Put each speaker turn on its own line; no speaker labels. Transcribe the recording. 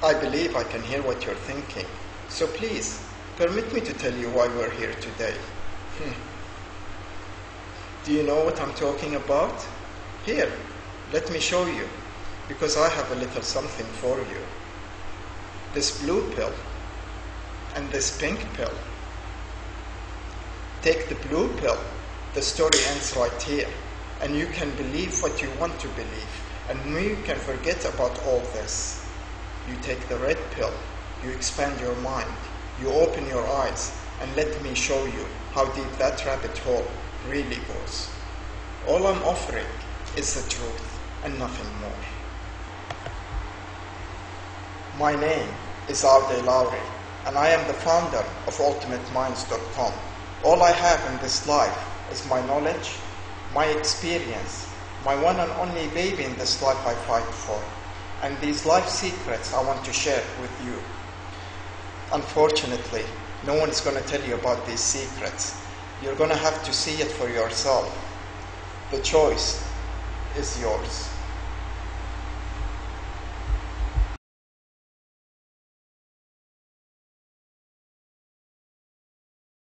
I believe I can hear what you're thinking. So please, permit me to tell you why we're here today. Hmm. Do you know what I'm talking about? Here, let me show you, because I have a little something for you. This blue pill and this pink pill. Take the blue pill, the story ends right here, and you can believe what you want to believe, and you can forget about all this. You take the red pill, you expand your mind, you open your eyes, and let me show you how deep that rabbit hole really goes. All I'm offering is the truth and nothing more. My name is Arde Lowry, and I am the founder of UltimateMinds.com. All I have in this life is my knowledge, my experience, my one and only baby in this life I fight for, and these life secrets I want to share with you. Unfortunately, no one is going to tell you about these secrets. You're going to have to see it for yourself. The choice is yours.